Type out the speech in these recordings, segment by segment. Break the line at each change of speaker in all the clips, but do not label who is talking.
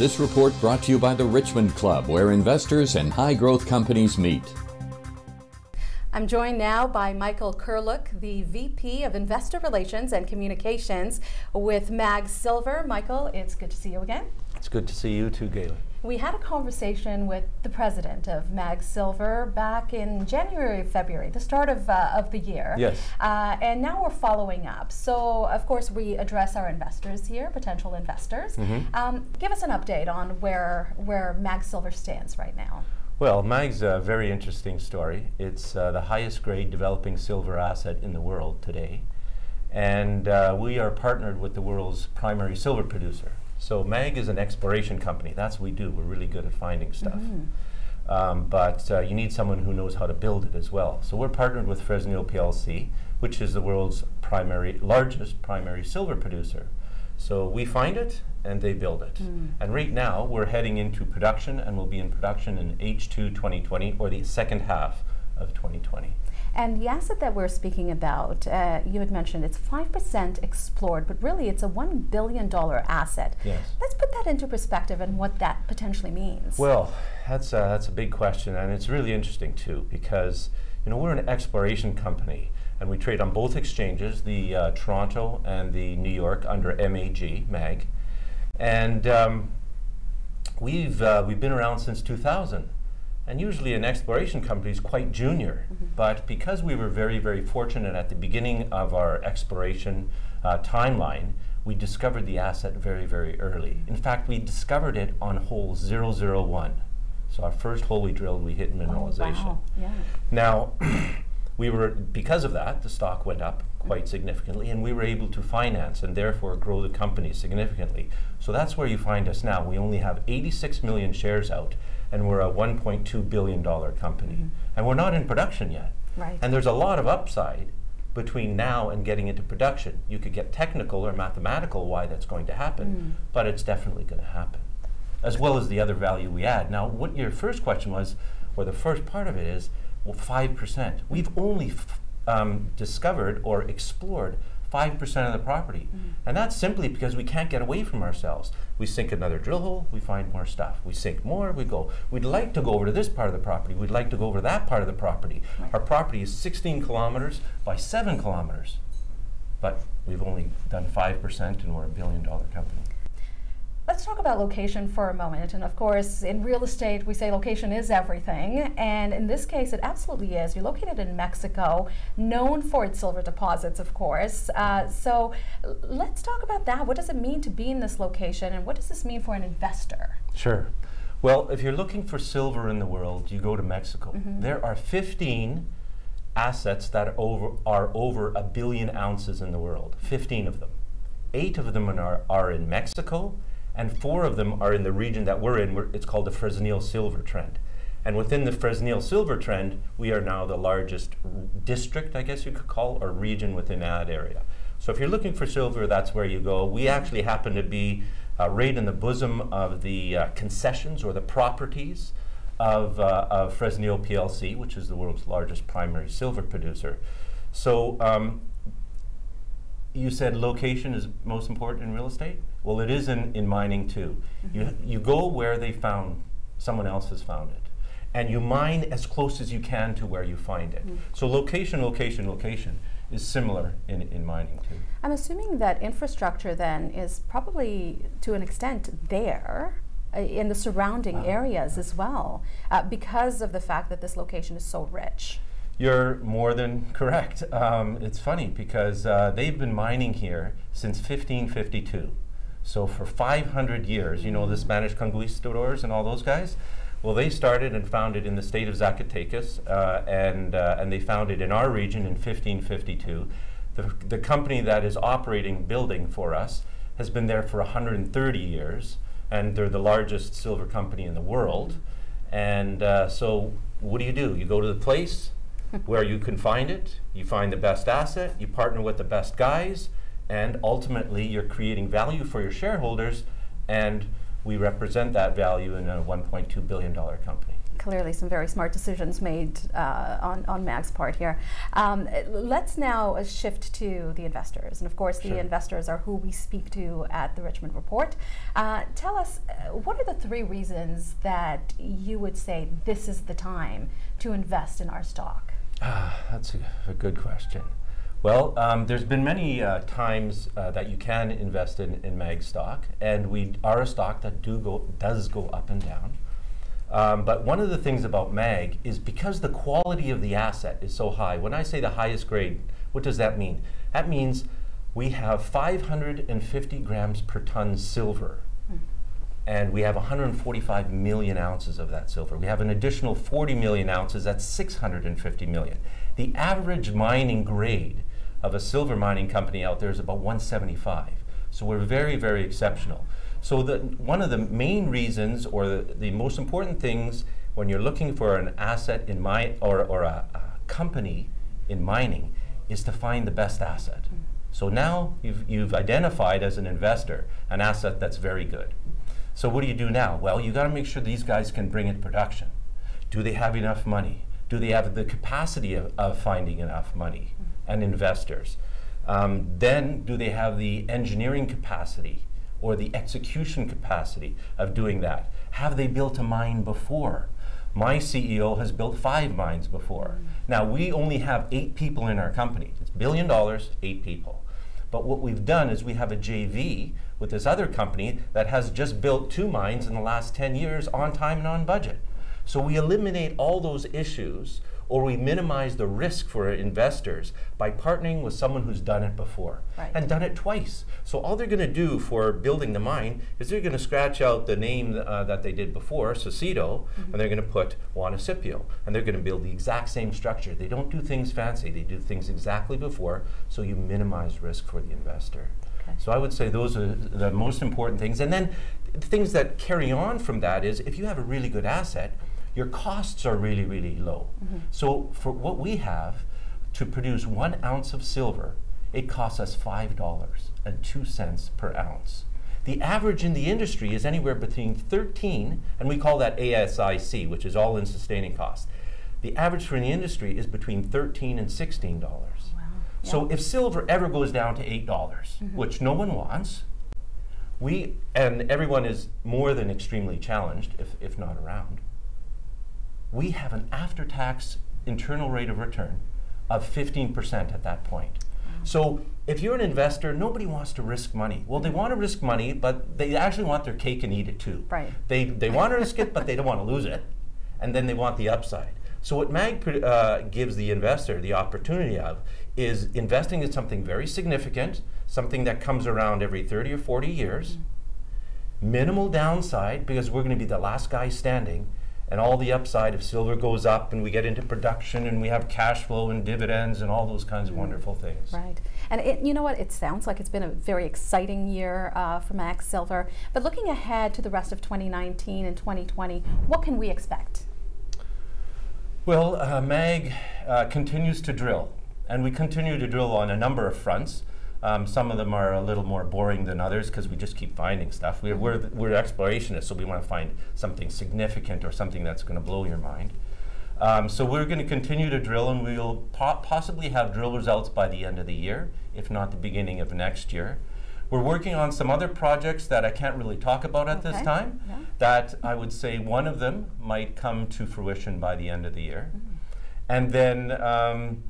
This report brought to you by the Richmond Club, where investors and high growth companies meet.
I'm joined now by Michael Curlook, the VP of Investor Relations and Communications with MAG Silver. Michael, it's good to see you again.
It's good to see you too, Galen.
We had a conversation with the president of Mag Silver back in January, February, the start of, uh, of the year.
Yes.
Uh, and now we're following up. So, of course, we address our investors here, potential investors.
Mm-hmm.
Um, give us an update on where, where Mag Silver stands right now.
Well, MAG's a very interesting story. It's uh, the highest grade developing silver asset in the world today. And uh, we are partnered with the world's primary silver producer. So MAG is an exploration company. That's what we do. We're really good at finding stuff.
Mm-hmm.
Um, but uh, you need someone who knows how to build it as well. So we're partnered with Fresnillo PLC, which is the world's primary, largest primary silver producer. So we find it and they build it.
Mm.
And right now we're heading into production and we'll be in production in H2 2020 or the second half of 2020.
And the asset that we're speaking about, uh, you had mentioned it's 5% explored, but really it's a $1 billion asset.
Yes.
Let's put that into perspective and what that potentially means.
Well, that's a, that's a big question, and it's really interesting too because you know we're an exploration company, and we trade on both exchanges, the uh, Toronto and the New York, under MAG MAG, and um, we've uh, we've been around since 2000. And usually an exploration company is quite junior.
Mm-hmm.
But because we were very, very fortunate at the beginning of our exploration uh, timeline, we discovered the asset very, very early. In fact, we discovered it on hole 001. So our first hole we drilled, we hit mineralization.
Oh, wow. Yeah.
Now, we were because of that, the stock went up quite significantly, and we were able to finance and therefore grow the company significantly. So that's where you find us now. We only have 86 million shares out, and we're a 1.2 billion dollar company,
Mhm.
and we're not in production yet.
Right.
And there's a lot of upside between now and getting into production. You could get technical or mathematical why that's going to happen,
Mm.
but it's definitely going to happen, as well as the other value we add. Now, what your first question was, or the first part of it is, well, 5%. We've only um, discovered or explored 5% of the property.
Mm.
And that's simply because we can't get away from ourselves. We sink another drill hole, we find more stuff. We sink more, we go, we'd like to go over to this part of the property, we'd like to go over to that part of the property.
Right.
Our property is 16 kilometers by 7 kilometers, but we've only done 5% and we're a billion dollar company.
Let's talk about location for a moment. And of course, in real estate, we say location is everything. And in this case, it absolutely is. You're located in Mexico, known for its silver deposits, of course. Uh, so let's talk about that. What does it mean to be in this location, and what does this mean for an investor?
Sure. Well, if you're looking for silver in the world, you go to Mexico.
Mhm.
There are 15 assets that are over, are over a billion ounces in the world, 15 of them. Eight of them are, are in Mexico, and four of them are in the region that we're in. It's called the Fresnillo Silver Trend. And within the Fresnillo Silver Trend, we are now the largest district, I guess you could call, or region within that area. So if you're looking for silver, that's where you go. We actually happen to be uh, right in the bosom of the uh, concessions or the properties of, uh, of Fresnillo PLC, which is the world's largest primary silver producer. So um, you said location is most important in real estate. Well, it is in, in mining too. You, you go where they found, someone else has found it. And you mine as close as you can to where you find it.
Mhm.
So location, location, location is similar in, in mining too.
I'm assuming that infrastructure then is probably to an extent there. uh, In the surrounding
Wow.
areas as well, uh, because of the fact that this location is so rich.
You're more than correct. Um, it's funny because uh, they've been mining here since 1552. So for 500 years, you know the Spanish conquistadors and all those guys. Well, they started and founded in the state of Zacatecas, uh, and uh, and they founded in our region in 1552. The, the company that is operating building for us has been there for 130 years, and they're the largest silver company in the world. And uh, so, what do you do? You go to the place where you can find it, you find the best asset, you partner with the best guys, and ultimately you're creating value for your shareholders, and we represent that value in a $1.2 billion company.
clearly some very smart decisions made uh, on, on MAG's part here. Um, let's now shift to the investors. And of course, the investors are who we speak to at the Richmond Report. Uh, tell us, uh, what are the three reasons that you would say this is the time to invest in our stock?
Ah, that's a, a good question. Well, um, there's been many uh, times uh, that you can invest in, in MAG stock, and we are a stock that do go, does go up and down. Um, but one of the things about MAG is because the quality of the asset is so high. When I say the highest grade, what does that mean? That means we have 550 grams per ton silver, hmm. and we have 145 million ounces of that silver. We have an additional 40 million ounces, that's 650 million. The average mining grade of a silver mining company out there is about 175. So we're very, very exceptional. So the, one of the main reasons or the, the most important things when you're looking for an asset in mine or, or a, a, company in mining is to find the best asset. Mm. So now you've, you've identified as an investor an asset that's very good. So what do you do now? Well, you got to make sure these guys can bring it production. Do they have enough money? Do they have the capacity of, of finding enough money? and investors. Um, then, do they have the engineering capacity or the execution capacity of doing that? Have they built a mine before? My CEO has built five mines before. Now, we only have eight people in our company. It's billion dollars, eight people. But what we've done is we have a JV with this other company that has just built two mines in the last 10 years on time and on budget. So we eliminate all those issues or we minimize the risk for investors by partnering with someone who's done it before right. and done it twice. So all they're going to do for building the mine is they're going to scratch out the name uh, that they did before, Saucito, mm-hmm. and they're going to put Juanicipio, and they're going to build the exact same structure. They don't do things fancy; they do things exactly before, so you minimize risk for the investor. Okay. So I would say those are the most important things, and then things that carry on from that is if you have a really good asset your costs are really, really low. Mm-hmm. So for what we have to produce one ounce of silver, it costs us five dollars and two cents per ounce. The average in the industry is anywhere between 13, and we call that AISC, which is all in sustaining cost. The average for the industry is between 13 and 16 dollars. Wow. So if silver ever goes down to eight dollars, mm-hmm. which no one wants, we and everyone is more than extremely challenged, if, if not around we have an after tax internal rate of return of 15% at that point. So if you're an investor, nobody wants to risk money. Well, they want to risk money, but they actually want their cake and eat it too.
Right.
They, they want to risk it, but they don't want to lose it. And then they want the upside. So what MAG uh, gives the investor the opportunity of is investing in something very significant, something that comes around every 30 or 40 years, mm-hmm. minimal downside because we're going to be the last guy standing, and all the upside if silver goes up and we get into production and we have cash flow and dividends and all those kinds of mm. wonderful things.
Right. And it, you know what? It sounds like it's been a very exciting year uh, for MAG Silver. But looking ahead to the rest of 2019 and 2020, what can we expect?
Well, uh, MAG uh, continues to drill, and we continue to drill on a number of fronts. Um, some of them are a little more boring than others because we just keep finding stuff. We're, we're, we're explorationists, so we want to find something significant or something that's going to blow your mind. Um, so we're going to continue to drill, and we'll po possibly have drill results by the end of the year, if not the beginning of next year. We're working on some other projects that I can't really talk about at okay. this time. Yeah. That I would say one of them might come to fruition by the end of the year. Mm -hmm. And then um,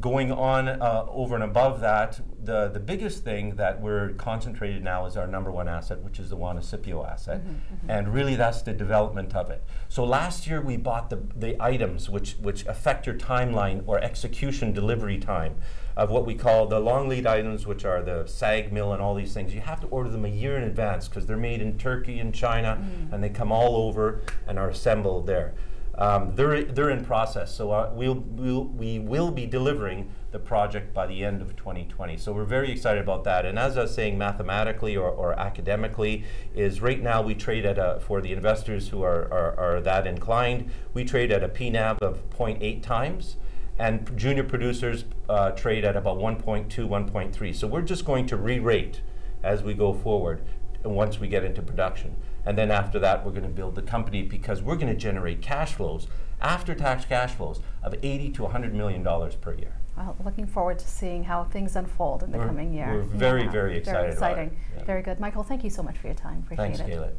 going on uh, over and above that, the, the biggest thing that we're concentrated now is our number one asset, which is the Juanicipio asset. Mm -hmm, mm -hmm. And really that's the development of it. So last year we bought the, the items which, which affect your timeline or execution delivery time of what we call the long lead items, which are the SAG mill and all these things. You have to order them a year in advance because they're made in Turkey and China mm. and they come all over and are assembled there. Um, they're, they're in process, so uh, we'll, we'll, we will be delivering the project by the end of 2020. So we're very excited about that. And as I was saying, mathematically or, or academically, is right now we trade at a, for the investors who are, are, are that inclined, we trade at a PNAV of 0.8 times and junior producers uh, trade at about 1.2, 1.3. So we're just going to re-rate as we go forward once we get into production. And then after that, we're going to build the company because we're going to generate cash flows, after tax cash flows, of 80 to 100 million dollars per year.
Well, looking forward to seeing how things unfold in the
We're-
coming year.
we're very,
Yeah,
very excited about it.
exciting.
Yeah.
Very good. Michael, thank you so much for your time. Appreciate
Thanks,
it.
Kayla.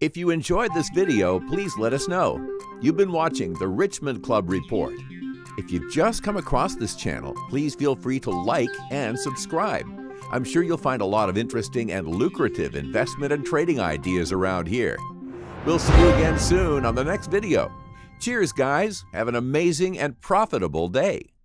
If you enjoyed this video, please let us know. You've been watching the Richmond Club Report. If you've just come across this channel, please feel free to like and subscribe. I'm sure you'll find a lot of interesting and lucrative investment and trading ideas around here. We'll see you again soon on the next video. Cheers, guys. Have an amazing and profitable day.